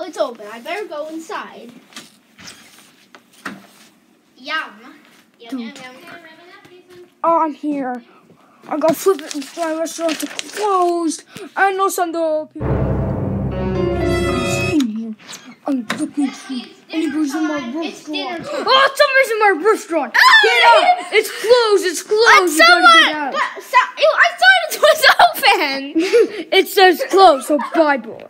well, it's open. I better go inside. Yum. Yum, yum, yum, Oh, I'm here. I got flip it before my restaurant closed. And no Sunday people. I'm looking for anybody's in my restaurant. Oh, somebody's in my restaurant. Oh, get out! It's closed. It's closed. You gotta get out. but, so, I thought it was open. It says closed, so bye, boy.